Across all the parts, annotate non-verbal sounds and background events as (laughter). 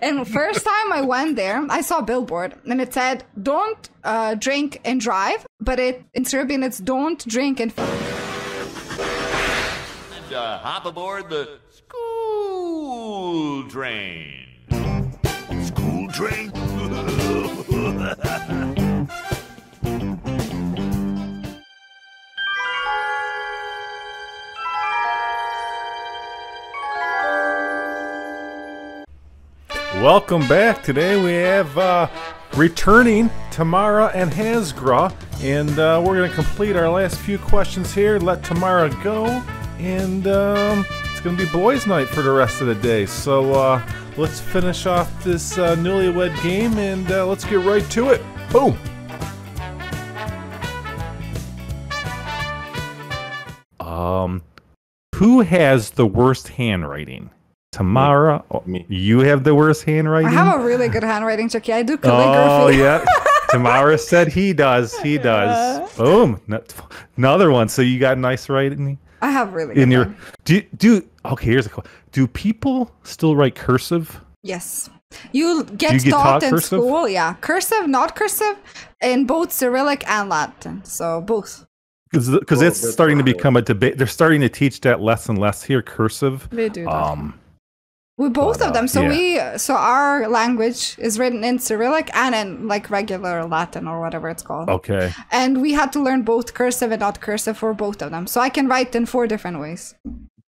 And first time I went there, I saw a billboard and it said, "Don't uh, drink and drive," but it in Serbian it's "Don't drink and." And, uh, hop aboard the school train. School train? (laughs) Welcome back. Today we have uh, returning Tamara and Hazgra, and uh, we're going to complete our last few questions here. Let Tamara go, and um, it's going to be boys' night for the rest of the day. So uh, let's finish off this uh, newlywed game, and uh, let's get right to it. Boom. Um, who has the worst handwriting? Tamara, Me. you have the worst handwriting. I have a really good handwriting, Chucky. I do calligraphy. Oh yeah, (laughs) Tamara said he does. He does. Boom. Another one. So you got nice writing I have really good. in your. one. Do do okay? Here's a question. Do people still write cursive? Yes. You get, you get taught, taught in cursive? school, yeah. Cursive, not cursive, in both Cyrillic and Latin. So both. Because Well, it's starting to become a debate. They're starting to teach that less and less here. Cursive. They do that. Um. We both but, of them. So yeah. we so our language is written in Cyrillic and in like regular Latin or whatever it's called. Okay. And we had to learn both cursive and not cursive for both of them. So I can write in four different ways.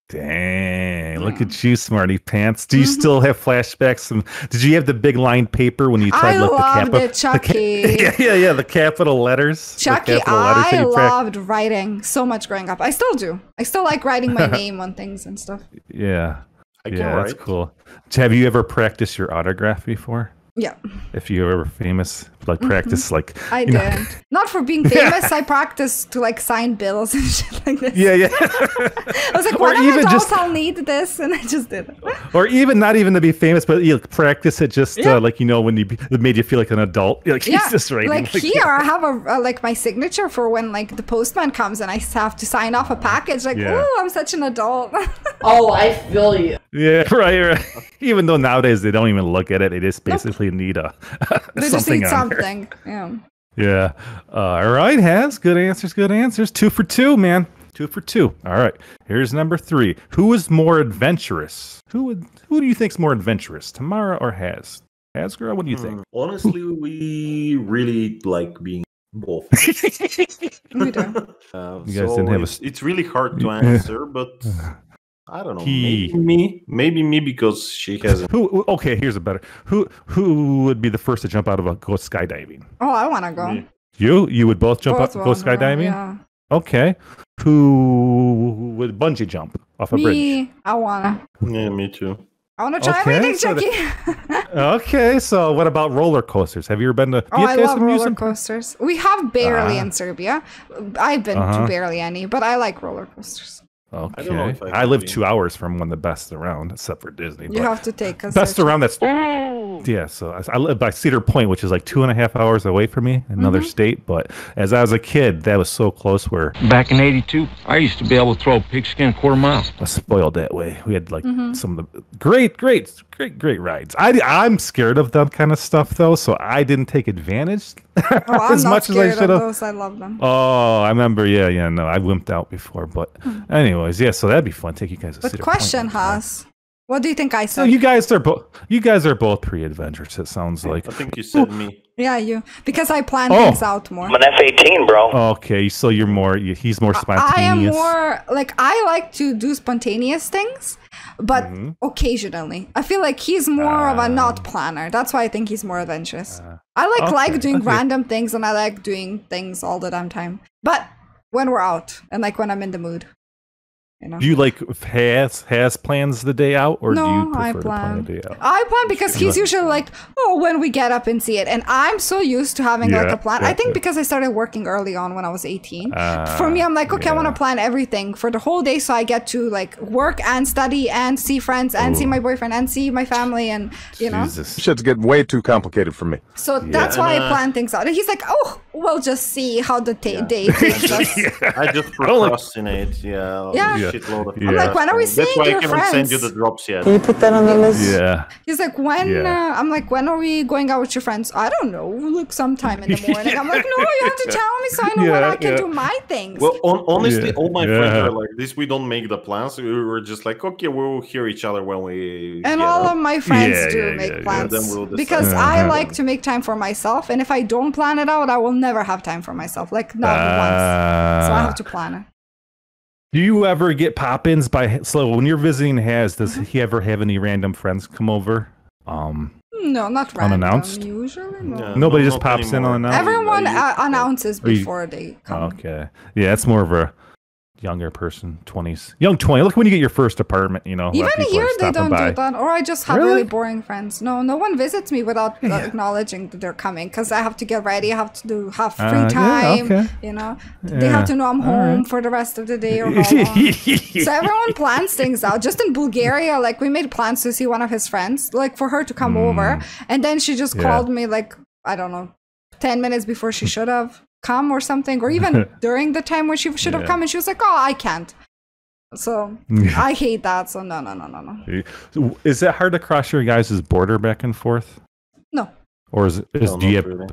Dang! Look at you, smarty pants. Do you mm-hmm. still have flashbacks? And did you have the big line paper when you tried I like loved the it, capital? Chucky. (laughs) yeah, yeah, yeah. The capital letters. the Chucky, capital letters I loved writing so much growing up. I still do. I still like writing my (laughs) name on things and stuff. Yeah. I yeah, that's write. cool. Have you ever practiced your autograph before? Yeah, If you ever famous, like practice, like Mm-hmm. I you know- didn't. Not for being famous. (laughs) I practiced to like sign bills and (laughs) shit like this. yeah, yeah, (laughs) I was like, Or when I'm even adult, just- I'll need this, and I just did it. or even not even to be famous, but you know, practice it just Yeah. uh, like you know when you be- it made you feel like an adult. You're like Yeah, he's just writing. like here, I have a uh, like my signature for when like the postman comes and I have to sign off a package. Like, Yeah. ooh, I'm such an adult. Oh, I feel you. Yeah, right, right. Even though nowadays they don't even look at it, it is just basically need a (laughs) they just something need something. Yeah. Yeah. Uh, all right, has good answers. Good answers. Two for two, man. Two for two. All right. Here's number three. Who is more adventurous? Who would? Who do you think's more adventurous, Tamara or Has? Has girl, what do you think? Hmm, Honestly, we really like being both. (laughs) We do. (laughs) Uh, You guys so didn't have a it's, s- it's really hard to answer, but I don't know. He- Maybe me, maybe me because she has. Who? who- Okay, here's a better. Who? Who would be the first to jump out of a go skydiving? Oh, I want to go. Me. You? You would both jump Both up, go wanna skydiving? Yeah. Okay. Who would bungee jump off a bridge? Me, I wanna. Yeah, me too. I wanna try Okay, everything, so the- Chucky. (laughs) Okay, so what about roller coasters? Have you ever been to? Oh, you I love roller amusement- coasters. We have barely Ah. in Serbia. I've been Uh-huh. to barely any, but I like roller coasters. Okay. I don't know if I I, live two hours from one of the best around, except for Disney. You have to take us. best around that's yeah. So I, I live by Cedar Point, which is like two and a half hours away from me, another Mm-hmm. state. But as I was a kid, that was so close. Where Back in 82, I used to be able to throw a pigskin a quarter mile. I spoiled that way. We had like Mm-hmm. some of the great, great, great, great rides. I I'm scared of that kind of stuff though, so I didn't take advantage (laughs) Oh, I'm as not much as I scared should of have. those. I love them. Oh, I remember. Yeah, yeah. No, I wimped out before, but anyways, yeah. So that'd be fun. Take you guys. To. But Cedar question, Point. Haas, what do you think I said? So said? you guys are both. You guys are both pre-adventurous. It sounds like. I think you said me. yeah, you because I plan Oh. things out more. I'm an F-18, bro. Okay, so you're more. He's more spontaneous. I am more like I like to do spontaneous things, but Mm-hmm. occasionally. I feel like he's more of a Ah. not planner. That's why I think he's more adventurous. I like okay, like doing okay. random things and I like doing things all the damn time. But when we're out and like when I'm in the mood, you know. Do you like has has plans the day out, or do you prefer I to plan plan. the day out? I plan because he's usually like, oh, when we get up and see it. And I'm so used to having like a plan. yeah, I think yeah. because I started working early on when I was 18. Ah, for me, I'm like, okay, I want to plan everything for the whole day so I get to like work and study and see friends and see my boyfriend and see my family and, you know. Shit's getting way too complicated for me. So that's why And, I uh, plan things out. And he's like, oh, we'll just see how the ta- day takes (laughs) us. I just (laughs) procrastinate. Yeah. Yeah. Yeah. shitload of. I'm like, when are we That's seeing why I your haven't sent you the drops yet. Can you put that on the list? Yeah. He's like, when? Yeah. Uh, I'm like, when are we going out with your friends? I don't know. Look, sometime in the (laughs) morning. I'm like, no, you have to tell me so I know when I can yeah. do my things. Well, on, honestly, Yeah. all my friends are like this. We don't make the plans. We were just like, okay, we'll hear each other when we. and get all up. of my friends Yeah, do yeah, make yeah, yeah. plans Then we'll decide. because I Uh-huh. like to make time for myself, and if I don't plan it out, I will never have time for myself. Like not once. So I Uh, have to plan it. Do you ever get pop-ins by Slow? when you're visiting Has? Does he ever have any random friends come over? Um, No, not random. Unannounced? Usually, no. Yeah, Nobody no, just not pops in anymore. unannounced? Everyone I uh, announces Are you- before they come. okay, yeah, it's more of a younger person, twenties, young twenty. Look when you get your first apartment, you know. a lot of Even here, they don't by. do that. Or I just have Really? really boring friends. No, no one visits me without uh, acknowledging that they're coming because I have to get ready. I have to do have free Uh, yeah, time. okay. You know, they have to know I'm home right. for the rest of the day or (laughs) so everyone (laughs) plans things out. Just in Bulgaria, like we made plans to see one of his friends, like for her to come over, and then she just Mm. Yeah. called me like I don't know, ten minutes before she should have come or something, or even (laughs) during the time when she should have Yeah. come, and she was like, "Oh, I can't." So I hate that. So no, no, no, no, no, Is it hard to cross your guys' border back and forth, no, or is, is No, do you have really.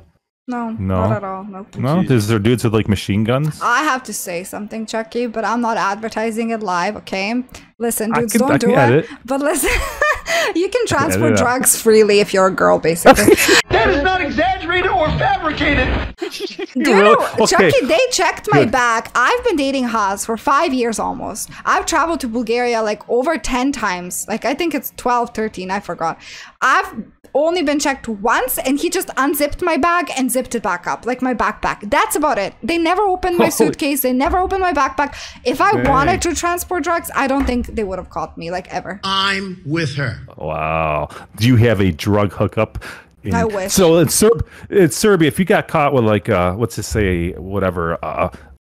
no, No? not at all. No. no? Is there dudes with like machine guns? I have to say something, Chucky, but I'm not advertising it live, okay? Listen, dudes, can- don't do can it. But listen, (laughs) you can transport edit drugs freely if you're a girl, basically. (laughs) That is not exaggerated or fabricated. Do you Really? know, Okay. Chucky, they checked my Good. bag. I've been dating Haas for five years almost. I've traveled to Bulgaria like over 10 times. Like, I think it's 12, 13, I forgot. I've only been checked once, and he just unzipped my bag and zipped it back up, like my backpack. That's about it. They never opened my (laughs) Holy- suitcase, they never opened my backpack. If I Dang. wanted to transport drugs, I don't think they would have caught me, like, ever. I'm with her. Wow. Do you have a drug hookup? in- I wish. So in, Serb- in Serbia, if you got caught with like, uh, what's to say, whatever, uh,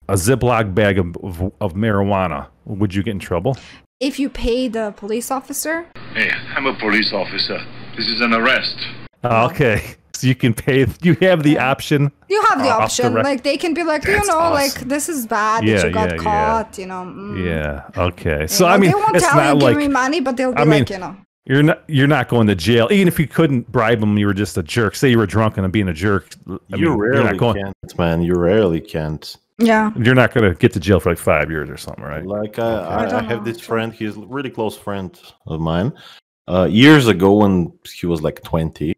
a Ziploc bag of, of, of marijuana, would you get in trouble? If you pay the police officer, Hey, I'm a police officer. This is an arrest. Okay. So you can pay, you have the option. You have the Off the option. rec- like they can be like, you know, awesome. like this is bad Yeah, that you got yeah, yeah. caught. You know. mm. Yeah. Okay. You So know, I mean, they won't it's tell not you like give me money, but they'll be I mean, like, you know, you're not you're not going to jail. Even if you couldn't bribe them, you were just a jerk. Say you were drunk and being a jerk. I You mean, you're rarely not going. can't, man. You rarely can't. yeah. You're not going to get to jail for like five years or something, right? Like I, I I, I have know, this friend. He's a really close friend of mine. Uh, years ago, when he was like twenty,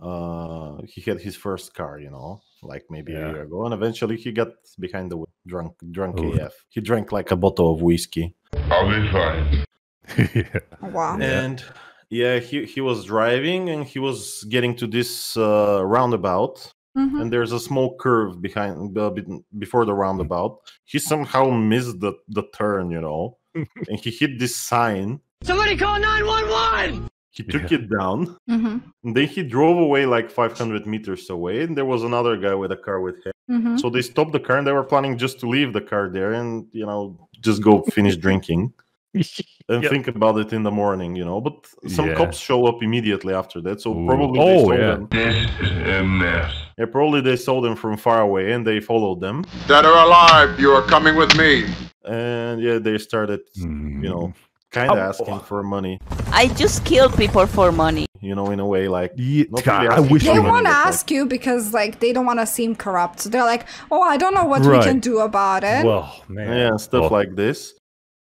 uh, he had his first car. You know, like maybe Yeah. a year ago, and eventually he got behind the wheel, drunk, drunk Oof. AF. He drank like a bottle of whiskey, I'll be fine. (laughs) yeah. Wow. and yeah, he he was driving, and he was getting to this uh, roundabout, Mhm. and there's a small curve behind uh, before the roundabout. He somehow missed the the turn, you know, (laughs) and he hit this sign. Somebody call 911! He took it down. Mhm. And then he drove away like 500 meters away, and there was another guy with a car with him. Mhm. So they stopped the car, and they were planning just to leave the car there and you know just go finish (laughs) drinking (laughs) and Yep. think about it in the morning, you know. But some Yeah. cops show up immediately after that, so Ooh. probably they Oh, saw yeah. them. This is a mess. Yeah, probably they saw them from far away, and they followed them. Dead or alive, you are coming with me. And yeah, they started, you know, kind of Oh. asking for money, I just kill people for money. you know, in a way like. Yeah, God, really I wish They want to won't like- ask you because like they don't want to seem corrupt. So they're like, "Oh, I don't know what we can do about it." Well, man. yeah stuff Well, like this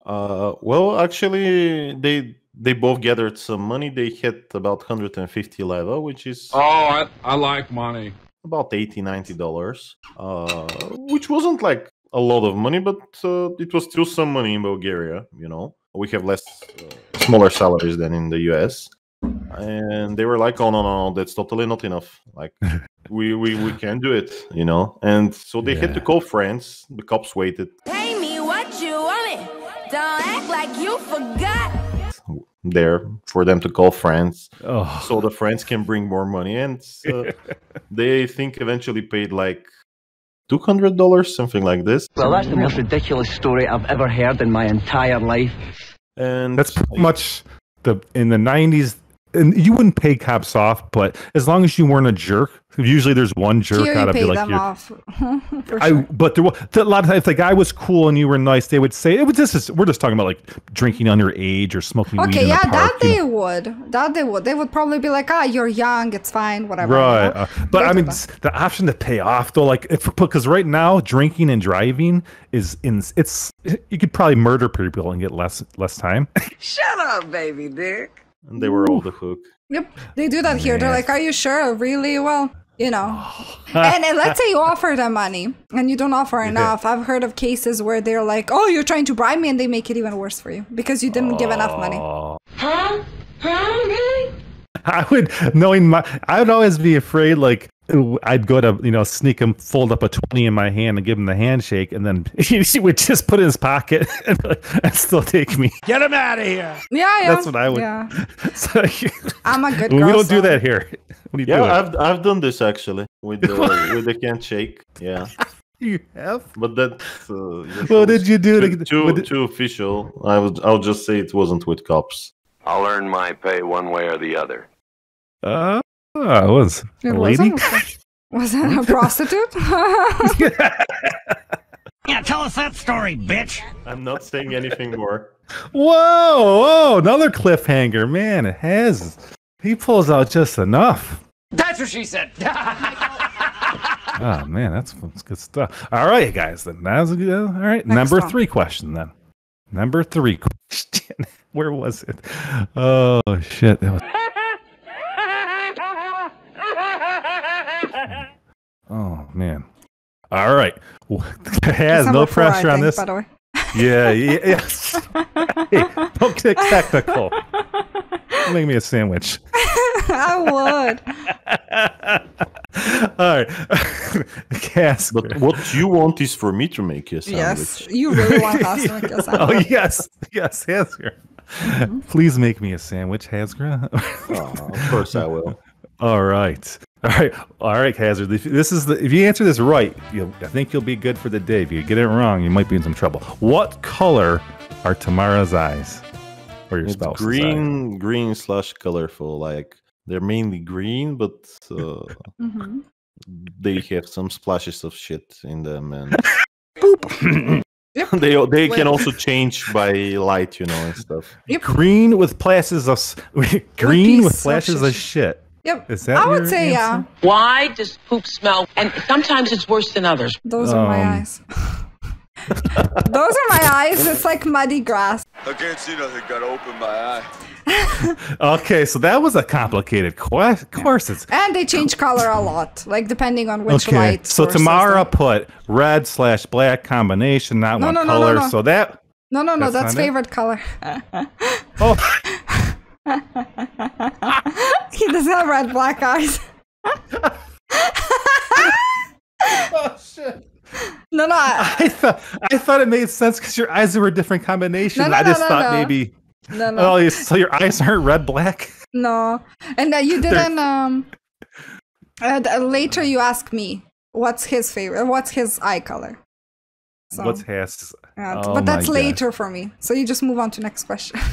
uh well actually they they both gathered some money they hit about 150 level which is Oh, I, I like money. about 80 90 dollars uh which wasn't like a lot of money but uh, it was still some money in bulgaria you know we have less uh, smaller salaries than in the us and they were like oh no no no that's totally not enough. Like (laughs) we we we can't do it you know? And so they had to call friends. The cops waited. Pay me what you want it. Don't act like you forgot. there for them to call friends. Oh, so the friends can bring more money. And uh, (laughs) they think eventually paid like $200 something like this Well, that's the most ridiculous story I've ever heard in my entire life. and that's pretty much the in the '90s and you wouldn't pay cops off, but as long as you weren't a jerk, usually there's one jerk Here out you of pay be like them you're- off. (laughs) For I, but there was a lot of times if the guy was cool and you were nice, they would say it was just we're just talking about like drinking underage or smoking weed Okay, yeah, the park. that they know. would. That they would. They would probably be like, ah, you're young, it's fine, whatever. you Right, know? uh, but They I mean the option to pay off though, like if because right now drinking and driving is in it's you could probably murder people and get less less time. (laughs) Shut up, baby dick. And they were all the hook. Yep, they do that here. They're like, "Are you sure?" Really? Well, you know. (laughs) and, and let's say you offer them money and you don't offer enough. I've heard of cases where they're like, "Oh, you're trying to bribe me," and they make it even worse for you because you didn't give enough money. Oh. Huh? Huh? Really? I would knowing my I would always be afraid like I'd go to you know sneak him fold up a 20 in my hand and give him the handshake and then (laughs) he would just put it in his pocket (laughs) and, and still take me Get him out of here. Yeah, yeah. That's what I would- Yeah, (laughs) so, I'm a good we don't do that here what do you Yeah, do I've I've done this actually with the with the handshake. Yeah, you have but that. Uh, what did you do Too, to, too, with- too official. I would. I'll just say it wasn't with cops. I'll earn my pay one way or the other. uh, oh, it was a lady wasn't, was it a prostitute? (laughs) Yeah, tell us that story, bitch. I'm not saying anything more. whoa whoa another cliffhanger man it has he pulls out just enough That's what she said. Oh (laughs) man, that's, that's good stuff. All right, you guys. Then that's a good. All right, number one. three question. Then number three (laughs) question. Where was it? Oh shit! That was. Oh man. All right. (laughs) Has no number four, I pressure on think, this. By the way. (laughs) Yeah. yeah yes. hey, don't get technical. (laughs) Make me a sandwich. I would. All right. Cask. But what you want is for me to make you a sandwich. Yes, you really want us to make a Oh sandwich. yes, yes, Hazgra. Mm-hmm. Please make me a sandwich, Hazgra. Oh, of course I will. all right, all right, all right, Hazard. If this is the if you answer this right, you I think you'll be good for the day. If you get it wrong, you might be in some trouble. What color are Tamara's eyes, or your It's spouse's green, green slash colorful. Like they're mainly green, but uh, Mhm. they have some splashes of shit in them, and (laughs) (laughs) Yep. they they can also change by light, you know, and stuff. eyes? Green with flashes of (laughs) green with piece flashes of shit. Shit. Yep. Is that I would your say yeah. Why does poop smell? And sometimes it's worse than others. Those are my Um, eyes. (laughs) Those are my eyes. It's like muddy grass. I can't see nothing. Gotta open my eye. (laughs) Okay, so that was a complicated question. Of course, it's And they change color a lot, like depending on which okay. light. So Tamara them. put red slash black combination, not No, one no, no, no, color. no. So that No, no, no. That's That's, not it? favorite color. oh (laughs) he doesn't have red black eyes. (laughs) oh shit. No, no. I- I thought I thought it made sense because your eyes were a different combination. No, no, I just no, thought maybe. No, no, Oh, so your eyes aren't red black. no. And uh, you (laughs) didn't. Um. And uh, later you ask me what's his favorite. What's his eye color? So, What's yeah, oh but that's later for me. So you just move on to next question. (laughs)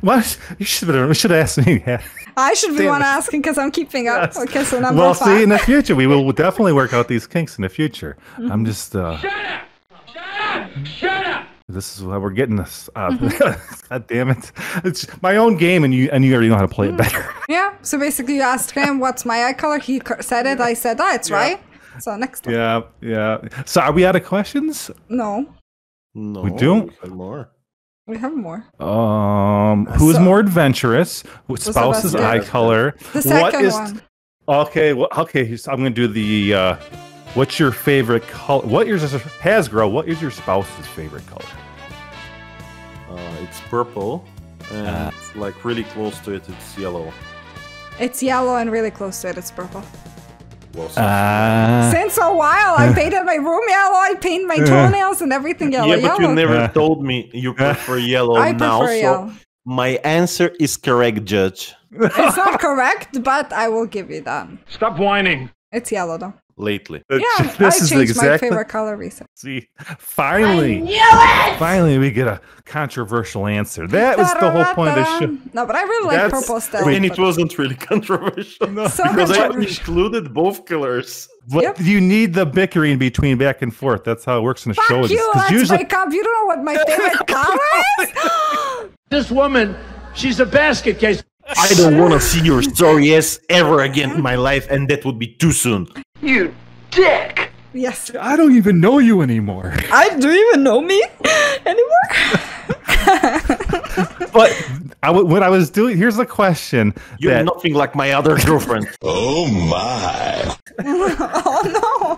What you should have. You should have asked me. that. I should be Damn one it. asking because I'm keeping up. Yes. Okay, so number well, five. see, in the future, we will definitely work out these kinks in the future. Mm-hmm. I'm just. uh Shut up! Shut up! Shut up! This is how we're getting this. Uh, Mm-hmm. (laughs) God damn it! It's my own game, and you and you already know how to play it Mm. better. (laughs) Yeah. So basically, you asked him what's my eye color. He said it. I said, ah, it's right. So next one. yeah, yeah. So, are we out of questions? No, No, We do? we more. We have more. Um, who's So- more adventurous? the Spouse's eye one? color. The second is- one. Okay, well, okay. So I'm gonna do the. Uh, what's your favorite color? What yours is Hazgra? What is your spouse's favorite color? Uh, it's purple, and like really close to it, it's yellow. It's yellow and really close to it. It's purple. Well, so- Uh, Since a while, I painted my room yellow. I paint my (laughs) toenails and everything yellow. yeah, but yellow. you never Yeah. told me you (laughs) prefer yellow I now. prefer so yellow. my answer is correct, Judge. It's not correct, but I will give you that. Stop whining. It's yellow though. Lately. Yeah, (laughs) This I is changed my favorite color recently. See, finally, finally, we get a controversial answer. That was the whole point of the show. No, but I really like That's- purple still. and it but- wasn't really (laughs) controversial So because I controversial. included both colors. But Yep. you need the bickering between back and forth. That's how it works in a show. Fuck is- you, 'cause let's usually, break up. You don't know what my favorite (laughs) color is? This woman, she's a basket case. I don't want to see your sorry ass ever again in my life, and that would be too soon. You dick. yes. I don't even know you anymore. I do you even know me anymore? (laughs) (laughs) But I w- what I was doing here's the question. You're that- nothing like my other girlfriend. (laughs) oh my! Oh no!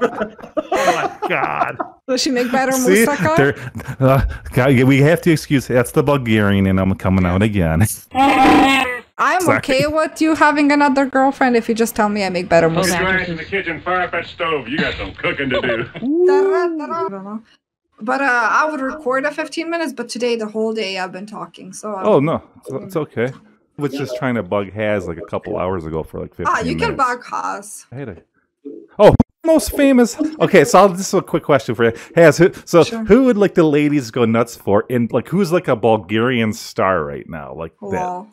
oh my god. no. Does she make better See, moussaka? uh, God, we have to excuse. That's the Bulgarian, and I'm coming out again. I'm Sorry. okay with you having another girlfriend if you just tell me I make better moussaka. trash in the kitchen, fire up that stove. You got some cooking to do. (laughs) I don't know. But uh, I would record a 15 minutes, but today the whole day I've been talking. So uh, Oh no, it's, it's okay. I was just trying to bug Has like a couple hours ago for like 15 ah, you can bug Haas. I had a- Oh, most famous. Okay, so I'll, this is a quick question for you. Has who, so Sure. who would like the ladies go nuts for? And like who's like a Bulgarian star right now? Like that.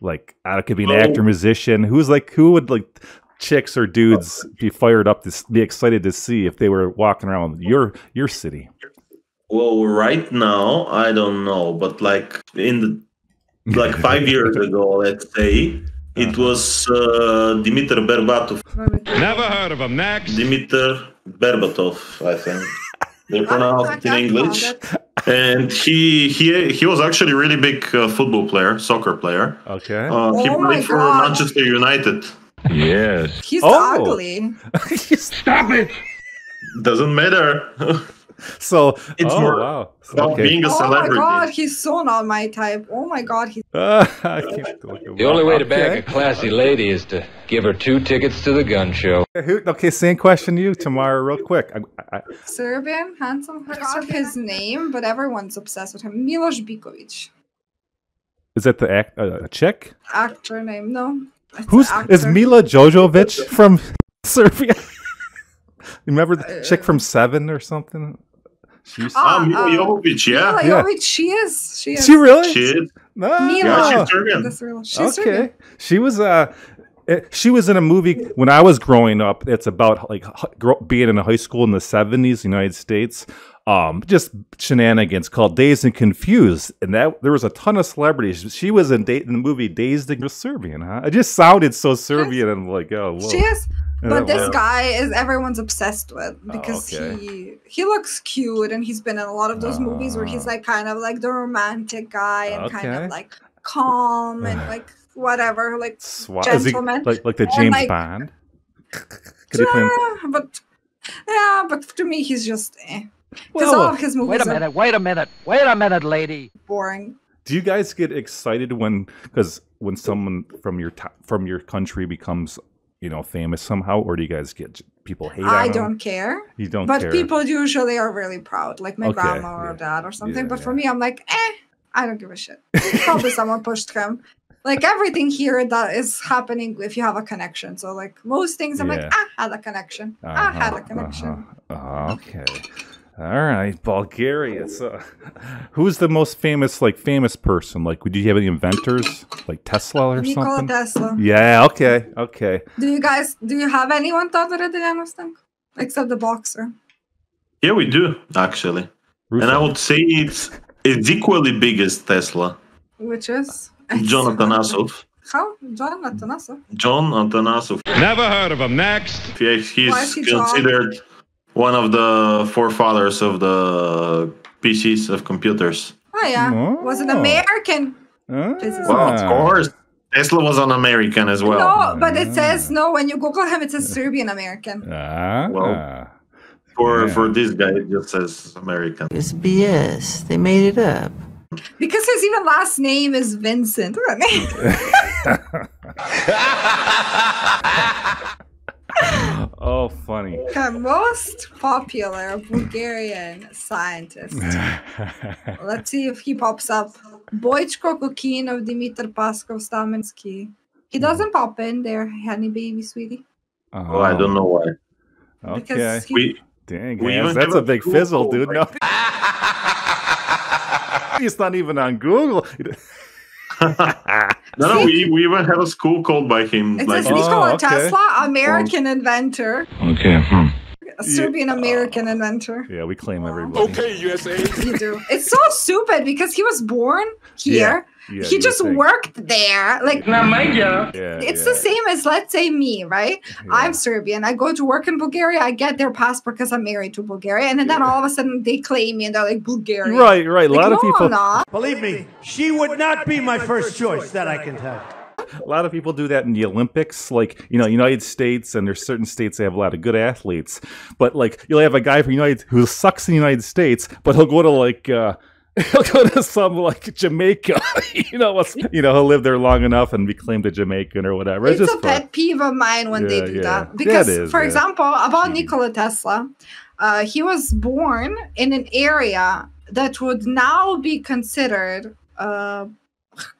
Wow. Like it could be an actor, musician. Who's like who would like chicks or dudes be fired up to be excited to see if they were walking around your your city? Well, right now, I don't know, but like in the like (laughs) five years ago, let's say, it was uh, Dimitar Berbatov. Never heard of him. Next. Dimitar Berbatov, I think. They (laughs) pronounce it in I English. Found it. And he he he was actually a really big uh, football player, soccer player. Okay. Uh, he Oh my played for God. Manchester United. Yes. He's Oh. ugly. (laughs) Stop it. Doesn't matter. (laughs) (laughs) so It's oh, more wow. about Okay. being a celebrity. Oh my god, he's so not my type. Oh my god, he's Uh, (laughs) I can't look at The only way to okay. bag a classy lady is to give her two tickets to the gun show. Who, okay, same question to you tomorrow, real quick. I, I, Serbian, handsome. I forgot his name, but everyone's obsessed with him. Miloš Biković. is that the act, uh, a chick? Actor name, no. It's Who's an is. Milla Jojovic from (laughs) Serbia? Remember the chick from Seven or something? She used Ah, Milla uh, Jovovich, yeah. Milla Yeah. Jovovich, she is. She is. she really? She is. No. Milla. Yeah, she's Serbian. Real. She's okay. Serbian. She was uh eh, she was in a movie when I was growing up. It's about like gro- being in a high school in the seventies, United States. Um, just shenanigans called Dazed and Confused, and that there was a ton of celebrities. She was in, da- in the movie Dazed and Serbian. Huh? It just sounded so Serbian, and I'm like, oh, whoa. She is. Yeah, But this wow. guy is everyone's obsessed with because okay. he he looks cute and he's been in a lot of those movies where he's like kind of like the romantic guy and kind of like calm and (sighs) like whatever like Swa- gentleman. like like the And, James like, Bond. (laughs) Could he play him- Yeah, but yeah, but to me he's just eh. (laughs) Because Well, all of his movies Wait a are minute, wait a minute, wait a minute, lady. boring. Do you guys get excited when because when someone from your to- from your country becomes you know famous somehow, or do you guys get people hate? I on 'em? don't care. You don't But care. people usually are really proud, like my Okay, grandma or yeah. dad or something. Yeah, but for me, I'm like, eh, I don't give a shit. (laughs) Probably someone pushed him. Like everything here that is happening if you have a connection. So like most things, I'm Yeah. like, I had a connection. I had a Uh-huh, connection. uh-huh. Uh, okay. All right, Bulgaria. Uh, (laughs) so, who's the most famous, like famous person? Like, would you have any inventors, like Tesla or Nikola something? Tesla. Yeah. Okay. Okay. Do you guys do you have anyone other than Anostan? Except the boxer. Yeah, we do actually, and I would say it's it's equally big as Tesla. Which is John Atanasoff. How? John Atanasoff. John Atanasoff. Never heard of him. Next. Yeah, Why he's is he John? Considered one of the forefathers of the PCs of computers. Oh yeah. Was an Oh. American. Ah. Well, of course, Tesla was an American as well. No, but it says no. When you Google him, it says Serbian American. Ah. Well, For Yeah. for this guy, it just says American. It's BS. They made it up. Because his even last name is Vincent. (laughs) (laughs) (laughs) oh, funny. the most popular Bulgarian scientist. (laughs) Let's see if he pops up. Boychko Kokinov, Dimitar Paskov, Stamensky. He doesn't pop in there, honey baby, sweetie. Oh, I don't know why. Okay. Because he- We Dang, We Hans, even that's a a big Google fizzle, dude. No. (laughs) He's not even on Google. (laughs) no, no, we, we even have a school called by him. It's like a Oh, Nikola okay. Tesla, American inventor, Okay. Hmm. A Serbian American inventor. yeah, we claim everybody. Okay, USA. (laughs) you do. It's so stupid because he was born here. Yeah, he just think. worked there. Like Yeah, it's yeah. the same as let's say me, right? I'm Serbian. I go to work in Bulgaria. I get their passport because I'm married to Bulgaria, and then all of a sudden they claim me and they're like Bulgarian. Right, right. A Like, lot of people. Not. Believe me, she would not be my first choice, that I can tell. A lot of people do that in the Olympics, like you know, United States, and there's certain states that have a lot of good athletes. But like, you'll have a guy from United who sucks in the United States, but he'll go to like. uh (laughs) He'll go to some like Jamaica, (laughs) you know. what's- You know, he'll live there long enough and be claimed a Jamaican or whatever. It's, It's a fun. pet peeve of mine when they do yeah. that. Yeah, Because, for yeah. example, about Nikola Tesla, uh, he was born in an area that would now be considered uh,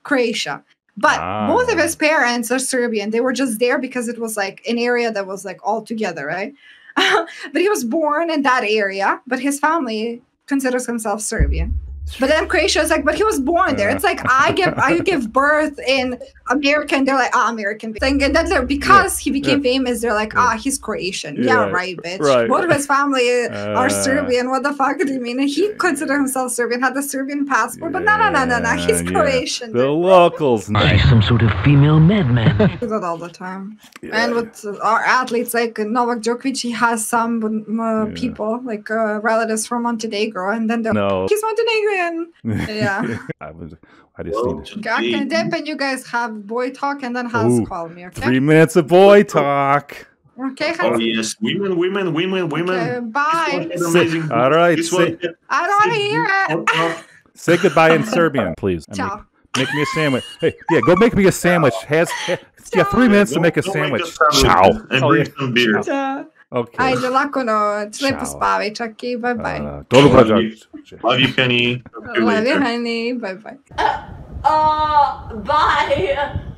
Croatia. But both of Ah. his parents are Serbian. They were just there because it was like an area that was like all together, right? (laughs) but he was born in that area, but his family considers himself Serbian. But then Croatia is like, but he was born there. It's like I give I (laughs) give birth in America, and they're like, ah, American. Thing. And then they're, because he became famous, they're like, ah, he's Croatian. Yeah, Yeah, right, bitch. right. Both of his family are Uh. Serbian. What the fuck do you mean? And he considered himself Serbian, had a Serbian passport, but no, no, no, no, no. He's Yeah, Croatian. The locals. Like some sort of female madman. (laughs) do that all the time. And with our athletes like Novak Djokovic, he has some uh, people like uh, relatives from Montenegro, and then they're No. he's Montenegrin. Yeah. (laughs) I, was, I just need to. Gak and Dip, and you guys have boy talk, and then Has Ooh, call me. Okay. Three minutes of boy oh. talk. Okay. Oh yes, women, women, women, women. Okay, bye. This amazing. All right, This say- I don't want to hear it. Uh, uh, (laughs) say goodbye in (laughs) Serbian, please. And Ciao. Make, make me a sandwich. Hey, yeah, go make me a sandwich. Has, ha- yeah, three minutes to make a Go sandwich. a sandwich Ciao. And Oh, bring yeah. some beer. Ciao. Okay. Ajde, lako noć. Lepo spavaj, čak i bye bye. Uh, dobro Love brađa. you. Love you, Penny. Love you, honey. Bye bye. Uh, bye.